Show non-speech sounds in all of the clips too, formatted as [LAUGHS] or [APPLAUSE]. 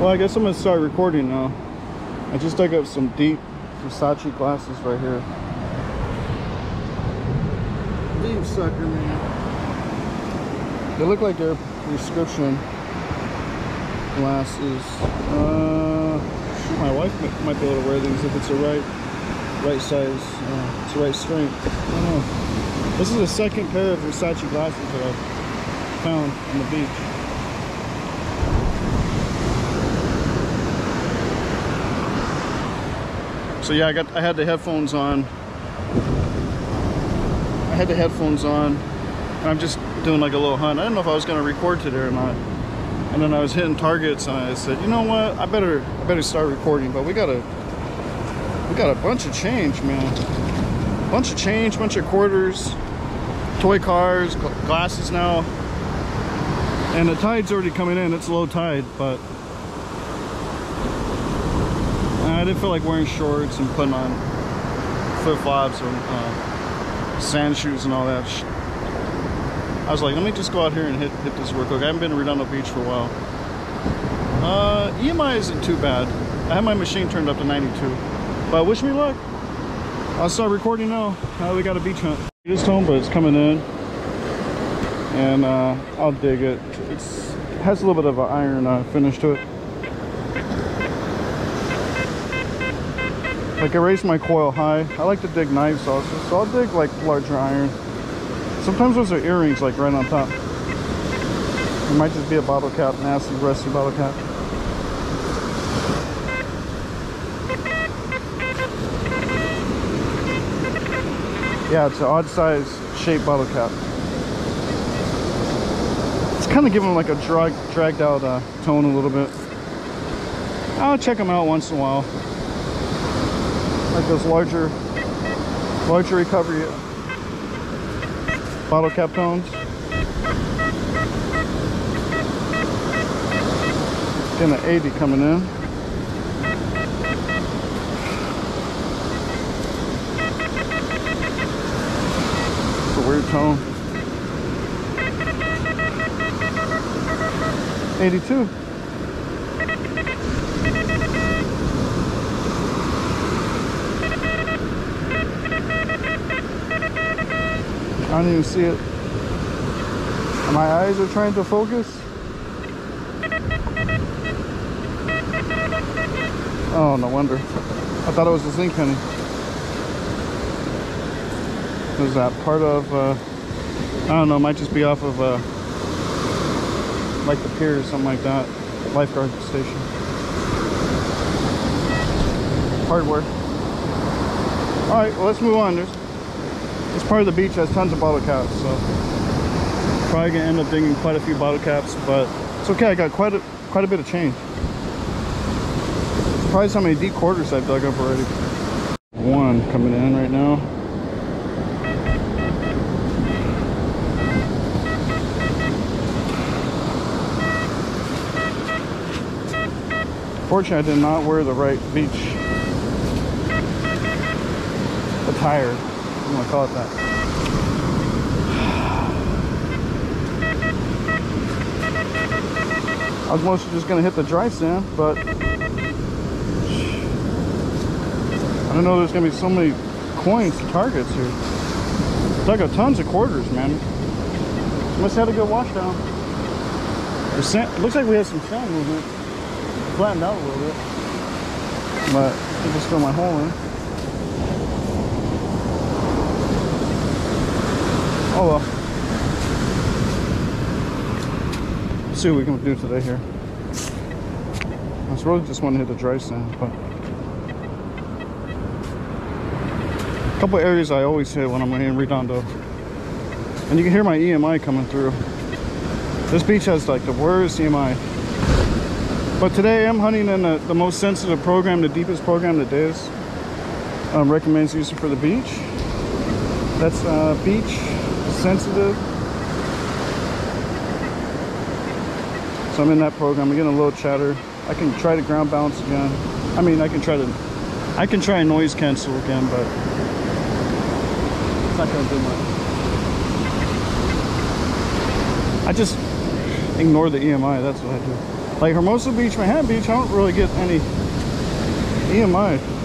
Well, I guess I'm gonna start recording now. I just dug up some deep Versace glasses right here. Deep sucker, man. They look like they're prescription glasses. Uh, my wife might, be able to wear these if it's the right, right size, uh, it's the right strength. I don't know. This is the second pair of Versace glasses that I've found on the beach. So yeah, I got I had the headphones on. I had the headphones on. I'm just doing like a little hunt. I didn't know if I was gonna record today or not. And then I was hitting targets and I said, you know what? I better I better start recording. But we got a we got a bunch of change, man. Bunch of change, bunch of quarters, toy cars, glasses now. And the tide's already coming in. It's low tide, but I didn't feel like wearing shorts and putting on flip-flops or uh, sand shoes and all that. I was like, let me just go out here and hit, hit this real quick. I haven't been to Redondo Beach for a while. Uh, EMI isn't too bad. I have my machine turned up to 92. But wish me luck. I'll start recording now. Now we got a beach hunt. It's home, but it's coming in. And uh, I'll dig it. It's, it has a little bit of an iron uh, finish to it. Like I raise my coil high. I like to dig knives also, so I'll dig like larger iron. Sometimes those are earrings like right on top. It might just be a bottle cap, nasty rusty bottle cap. Yeah, it's an odd size shaped bottle cap. It's kind of giving like a drag, dragged out uh, tone a little bit. I'll check them out once in a while like those larger larger recovery bottle cap tones. Getting an 80 coming in. Weird tone. 82 I don't even see it. My eyes are trying to focus. Oh, no wonder. I thought it was a zinc penny. Is that part of, uh, I don't know, might just be off of, uh, like the pier or something like that. Lifeguard station. Hardware. All right, well, let's move on. There's this part of the beach has tons of bottle caps, so probably gonna end up digging quite a few bottle caps, but it's okay. I got quite a quite a bit of change. Surprised how many deep quarters I've dug up already. One coming in right now. Fortunately, I did not wear the right beach attire. Gonna call it that. I was mostly just gonna hit the dry sand, but I don't know there's gonna be so many coins to targets here. Dug up tons of quarters, man. Must have had a good wash down. The sand, looks like we had some sand movement. Flattened out a little bit. But I just fill my hole in. Oh well. Let's see what we can do today here. I was really just want to hit the dry sand, but a couple areas I always hit when I'm in Redondo. And you can hear my EMI coming through. This beach has like the worst EMI. But today I'm hunting in the, the most sensitive program, the deepest program that is. Um, recommends using for the beach. That's uh, beach sensitive. So I'm in that program. I'm getting a little chatter. I can try to ground balance again. I mean, I can try to, I can try noise cancel again, but it's not gonna do much. I just ignore the EMI. That's what I do. Like Hermosa Beach, Manhattan Beach, I don't really get any EMI.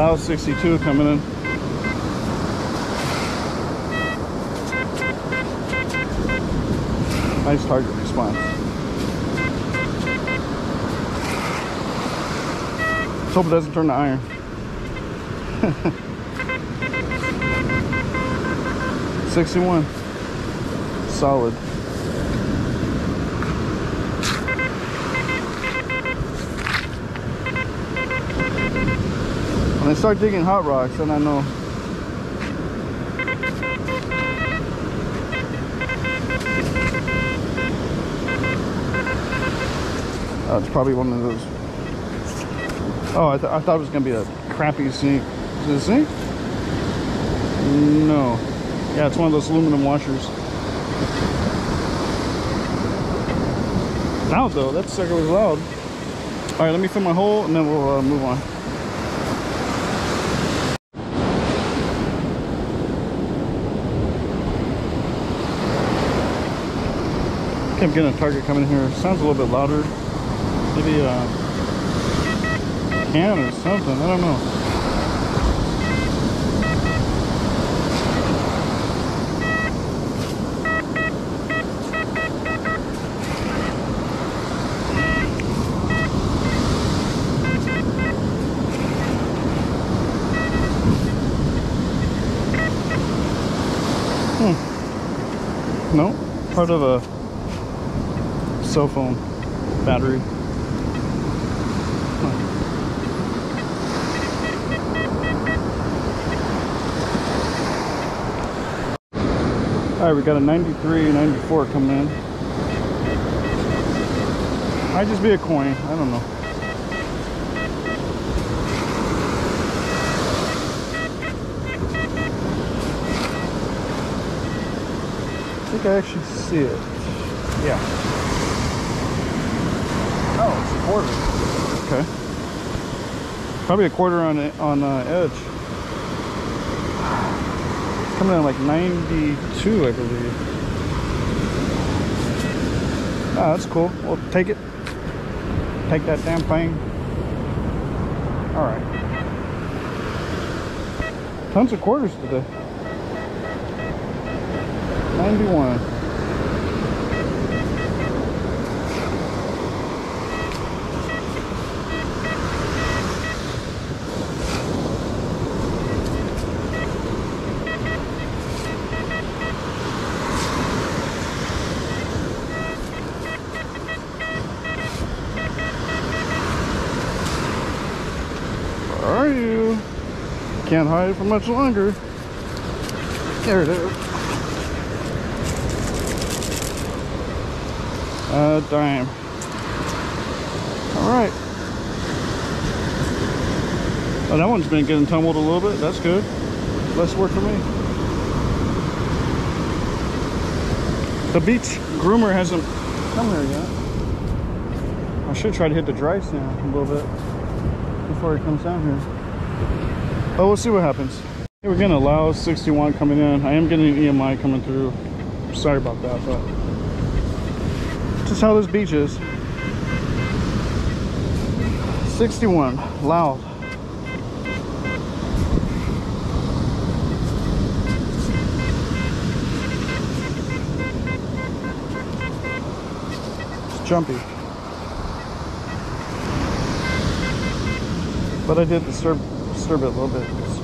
Loud 62 coming in. Nice target response. Let's hope it doesn't turn to iron. [LAUGHS] Sixty-one. Solid. When I start digging hot rocks, then I know Uh, it's probably one of those. Oh, I, th I thought it was gonna be a crappy sink. Is it zinc? No. Yeah, it's one of those aluminum washers. Loud though. That sucker was loud. All right, let me fill my hole and then we'll uh, move on. I'm getting a target coming here. Sounds a little bit louder. Maybe a can or something. I don't know. Hmm. No, part of a cell phone battery. All right, we got a 93, 94 coming in. Might just be a coin. I don't know. I think I actually see it. Yeah. It's a quarter. Okay. Probably a quarter on on uh, edge. Coming in like 92, I believe. Oh, that's cool. We'll take it. Take that damn thing. All right. Tons of quarters today. 91. Where are you? Can't hide for much longer. There it is. Uh, dime. All right. Oh, that one's been getting tumbled a little bit. That's good. Less work for me. The beach groomer hasn't come here yet. I should try to hit the dry sand a little bit before he comes down here. But we'll see what happens. We're getting a Laos 61 coming in. I am getting an EMI coming through. Sorry about that, but just how this beach is. 61, loud. It's jumpy. But I did disturb, disturb it a little bit, so.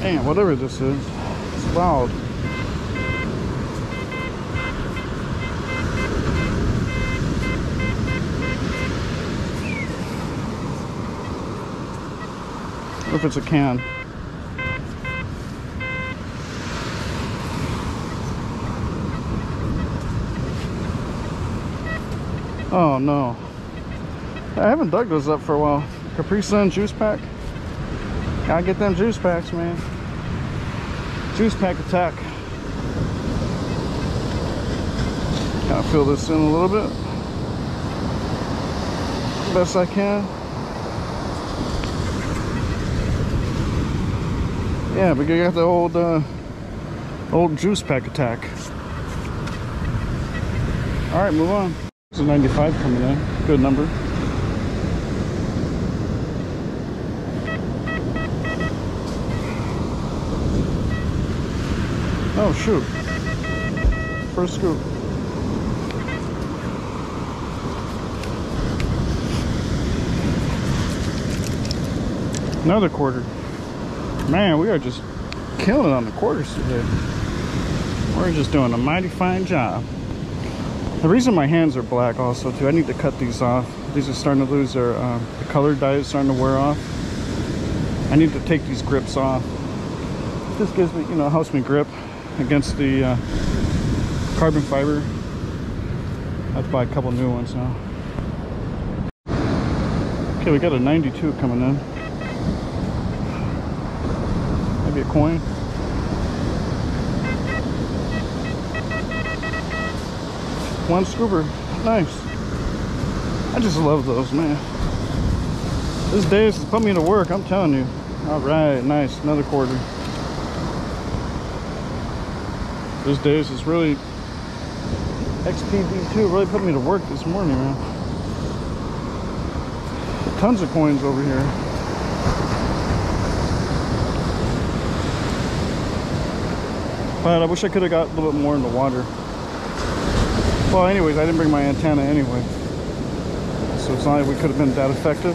Man, whatever this is, it's loud. If it's a can? Oh no. I haven't dug those up for a while. Capri Sun juice pack. Gotta get them juice packs, man. Juice pack attack. Gotta fill this in a little bit. Best I can. Yeah, but you got the old uh, old juice pack attack. All right, move on. A 95 coming in. Good number. Oh shoot. First scoop. Another quarter. Man, we are just killing on the quarters today. We're just doing a mighty fine job. The reason my hands are black also too, I need to cut these off. These are starting to lose their, uh, the color dye is starting to wear off. I need to take these grips off. This gives me, you know, helps me grip against the uh, carbon fiber. I have to buy a couple new ones now. Okay, we got a 92 coming in. Maybe a coin. One scooper. Nice. I just love those, man. This day has put me to work, I'm telling you. All right, nice. Another quarter. This days is really XPD2 really put me to work this morning, man. Tons of coins over here. But I wish I could have got a little bit more in the water. Well, anyways, I didn't bring my antenna anyway. So it's not like we could have been that effective.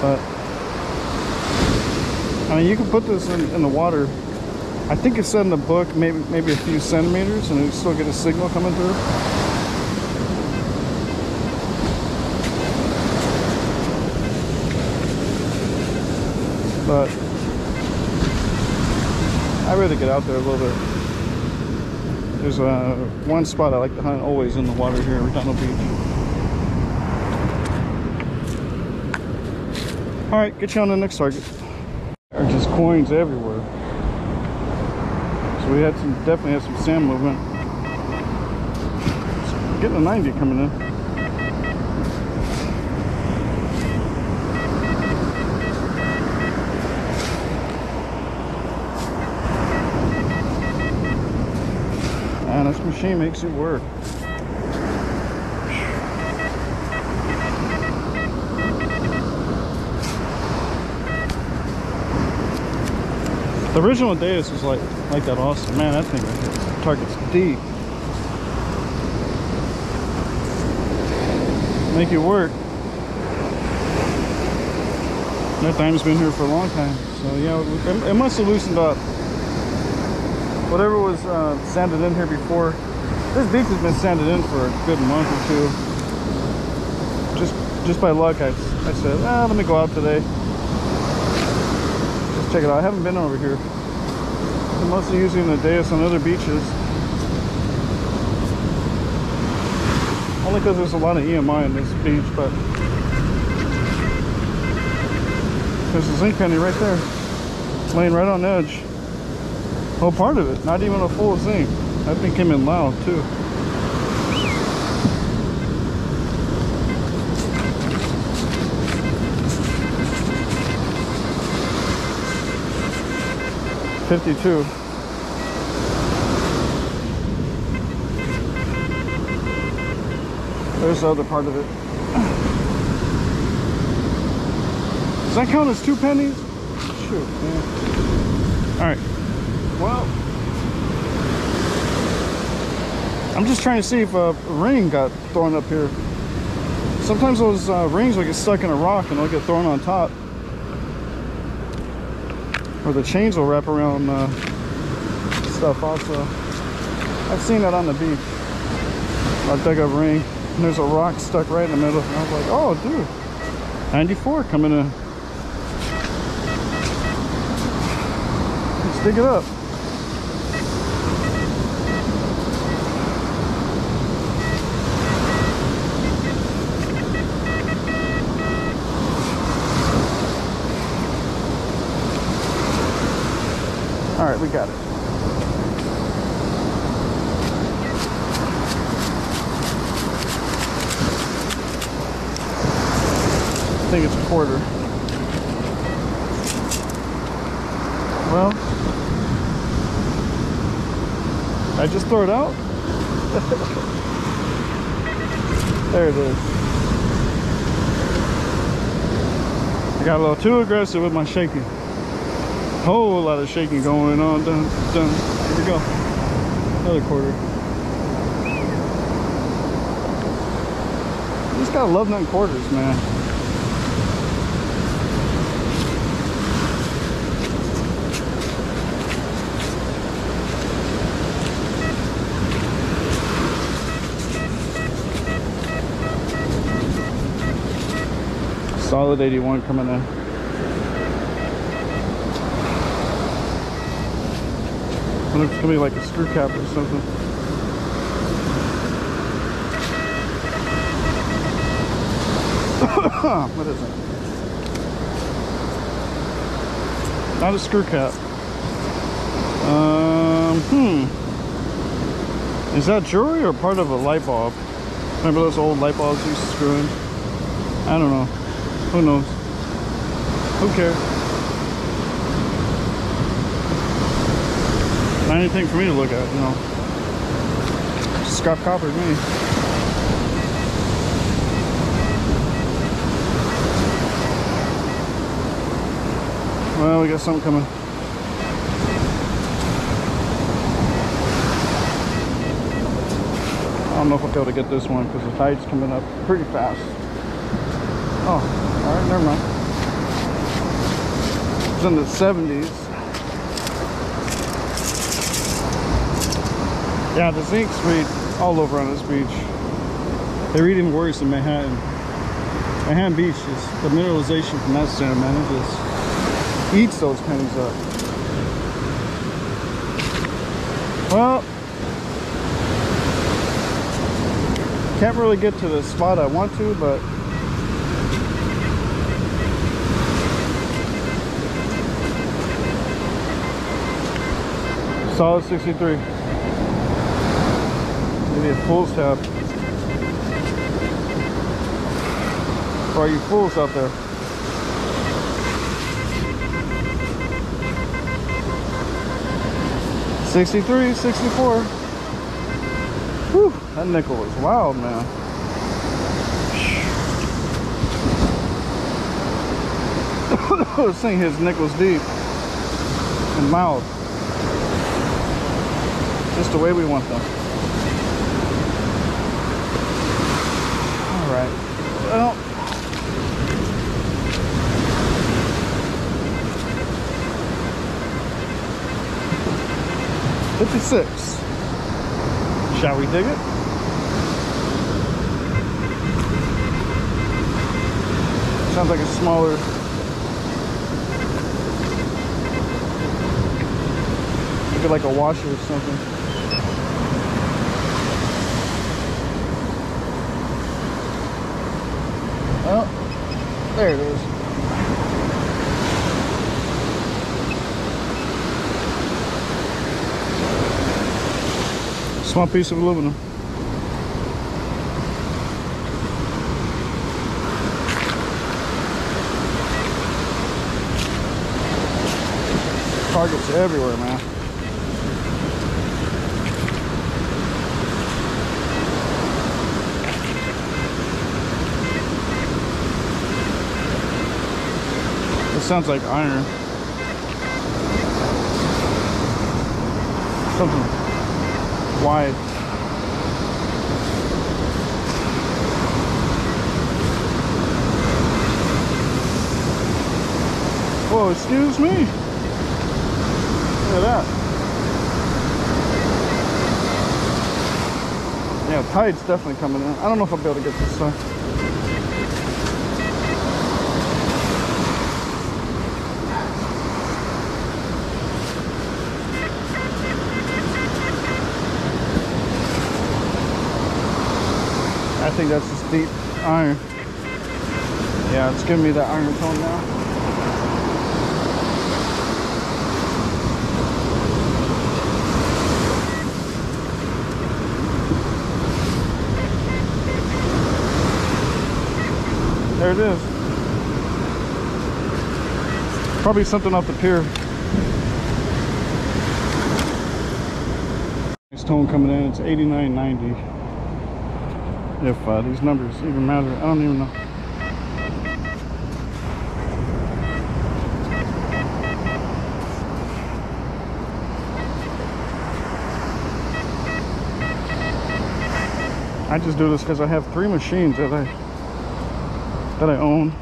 But, I mean, you can put this in, in the water I think it said in the book maybe maybe a few centimeters and you still get a signal coming through. But I'd rather get out there a little bit. There's uh, one spot I like to hunt always in the water here at Redondo Beach. All right, get you on the next target. There are just coins everywhere. So we had some, definitely had some sand movement. Getting a 90 coming in. This machine makes it work. The original Deus was like like that awesome. Man, that thing targets deep. Make it work. That time's been here for a long time. So yeah, it must have loosened up. Whatever was uh, sanded in here before. This beach has been sanded in for a good month or two. Just just by luck, I, I said, ah, let me go out today Just check it out. I haven't been over here. I'm mostly using the Deus on other beaches. Only because there's a lot of EMI in this beach, but there's a zinc penny right there. Laying right on edge. Oh, part of it. Not even a full zinc. That thing came in loud too. 52. There's the other part of it. Does that count as two pennies? Shoot, man. All right. Well, I'm just trying to see if a ring got thrown up here. Sometimes those uh, rings will get stuck in a rock and they'll get thrown on top or the chains will wrap around uh, stuff also. I've seen that on the beach. I dug a ring and there's a rock stuck right in the middle. And I was like, oh, dude, 94 coming in. Let's dig it up. We got it. I think it's a quarter. Well, I just throw it out. [LAUGHS] there it is. I got a little too aggressive with my shaking. Whole lot of shaking going on. Done, done. Here we go. Another quarter. Just gotta love nutting quarters, man. Solid 81 coming in. If it's gonna be like a screw cap or something. [COUGHS] what is it? Not a screw cap. Um, hmm. Is that jewelry or part of a light bulb? Remember those old light bulbs used to screw in? I don't know. Who knows? Who cares? Not anything for me to look at, you know. Scrap copper to me. Well, we got something coming. I don't know if I'll be able to get this one because the tide's coming up pretty fast. Oh, all right, never mind. It's in the 70s. Yeah, the zincs read all over on this beach. They read even worse in Manhattan. Manhattan Beach is the mineralization from that sand, man. It just eats those pennies up. Well, can't really get to the spot I want to, but solid 63. Maybe a fool's tab. For all you fools out there. Sixty-three, sixty-four. Whew, that nickel was wild, man. [COUGHS] this thing nickels deep and mouth. Just the way we want them. 56. Shall we dig it? sounds like a smaller look like a washer or something Well, there it is Small piece of aluminum. Targets everywhere, man. Sounds like iron. Something wide. Whoa, excuse me. Look at that. Yeah, tide's definitely coming in. I don't know if I'll be able to get this stuff. think that's a steep iron. Yeah, it's giving me that iron tone now. There it is. Probably something off the pier. Tone coming in, it's 89.90. If uh, these numbers even matter, I don't even know. I just do this because I have three machines that I that I own.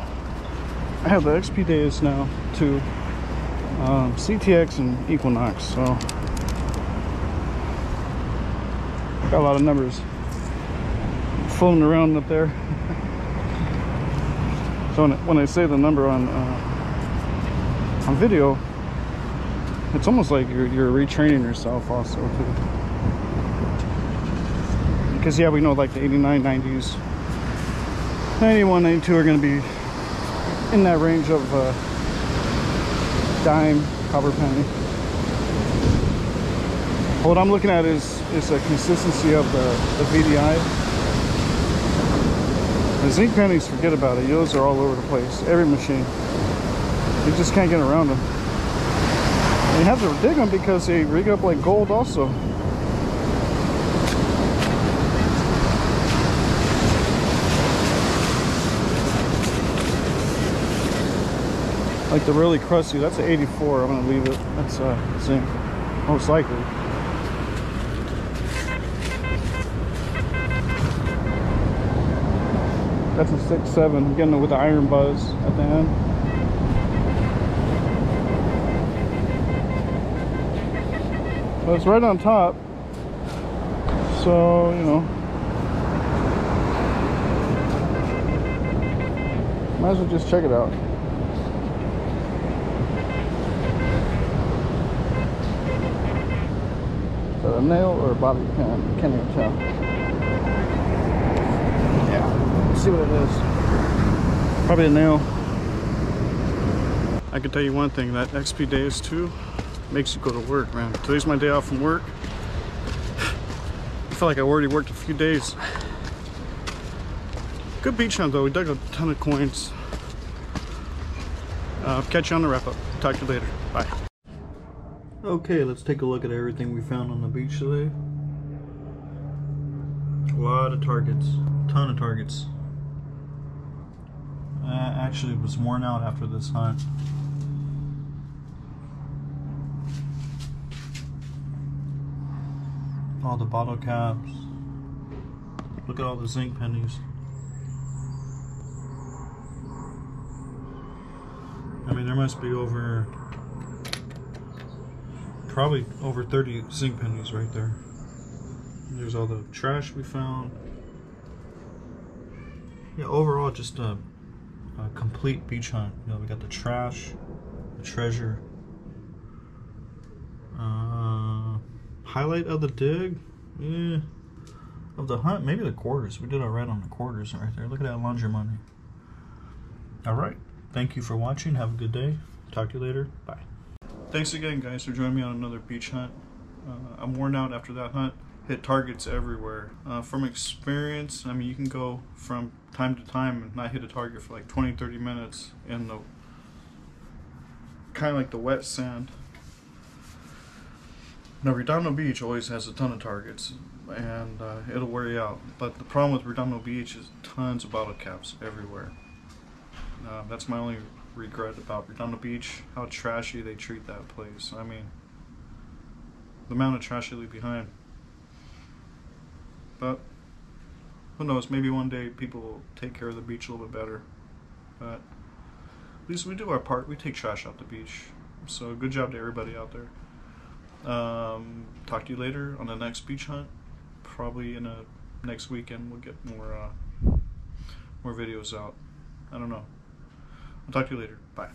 I have the XP Deus now, two, um, CTX and Equinox. So got a lot of numbers floating around up there. so when, when I say the number on uh, on video, it's almost like you're, you're retraining yourself also too. Because yeah we know like the 89 90s 91 92 are going to be in that range of uh, dime copper penny. What i'm looking at is is a consistency of the, the vdi the zinc pennies forget about it. Those are all over the place. Every machine. You just can't get around them. You have to dig them because they rig up like gold also. Like the really crusty that's an 84 i'm gonna leave it. That's uh zinc. Most likely that's a six seven getting it with the iron buzz at the end but it's right on top so you know might as well just check it out Is that a nail or a bobby pin? Can't even tell. Let's see what it is. Probably a nail. I can tell you one thing, that XP Deus 2 makes you go to work, man. Today's my day off from work. I feel like I already worked a few days. Good beach hunt though, we dug a ton of coins. Uh, catch you on the wrap up. Talk to you later. Bye. Okay, let's take a look at everything we found on the beach today. A lot of targets, A ton of targets. Uh, actually was worn out after this hunt. All the bottle caps. Look at all the zinc pennies. I mean, there must be over probably over 30 zinc pennies right there. There's all the trash we found. Yeah, overall just a, complete beach hunt. You know, we got the trash, the treasure. Uh, highlight of the dig, yeah. Of the hunt, maybe the quarters. We did all right on the quarters right there. Look at that laundry money. All right. Thank you for watching. Have a good day. Talk to you later. Bye. Thanks again, guys, for joining me on another beach hunt. Uh, I'm worn out after that hunt. Hit targets everywhere. Uh, from experience, I mean, you can go from time to time and not hit a target for like 20, 30 minutes in the kind of like the wet sand. Now, Redondo Beach always has a ton of targets and uh, it'll wear you out. But the problem with Redondo Beach is tons of bottle caps everywhere. Uh, that's my only regret about Redondo Beach, how trashy they treat that place. I mean, the amount of trash they leave behind. But who knows? Maybe one day people will take care of the beach a little bit better. But at least we do our part. We take trash out the beach. So good job to everybody out there. Um, talk to you later on the next beach hunt. Probably in a next weekend we'll get more uh, more videos out. I don't know. I'll talk to you later. Bye.